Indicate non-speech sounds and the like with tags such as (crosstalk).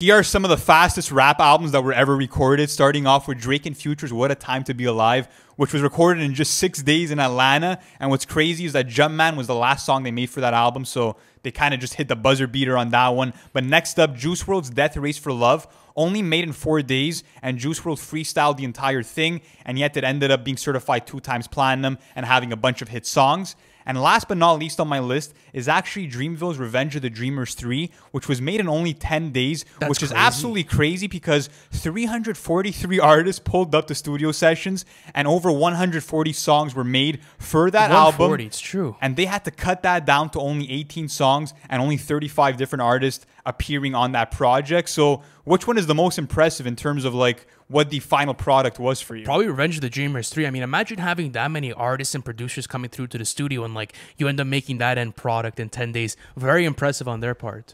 Here are some of the fastest rap albums that were ever recorded, starting off with Drake and Future's What a Time to Be Alive, which was recorded in just six days in Atlanta. And what's crazy is that Jumpman was the last song they made for that album, so they kind of just hit the buzzer beater on that one. But next up, Juice WRLD's Death Race for Love, only made in four days, and Juice WRLD freestyled the entire thing, and yet it ended up being certified two times platinum and having a bunch of hit songs. And last but not least on my list is actually Dreamville's Revenge of the Dreamers 3, which was made in only 10 days, That's which is absolutely crazy because 343 (laughs) artists pulled up to studio sessions and over 140 songs were made for that album. It's true. And they had to cut that down to only 18 songs and only 35 different artists appearing on that project. So, which one is the most impressive in terms of like what the final product was for you? Probably Revenge of the Dreamers 3. I mean, imagine having that many artists and producers coming through to the studio and like you end up making that end product in 10 days. Very impressive on their part.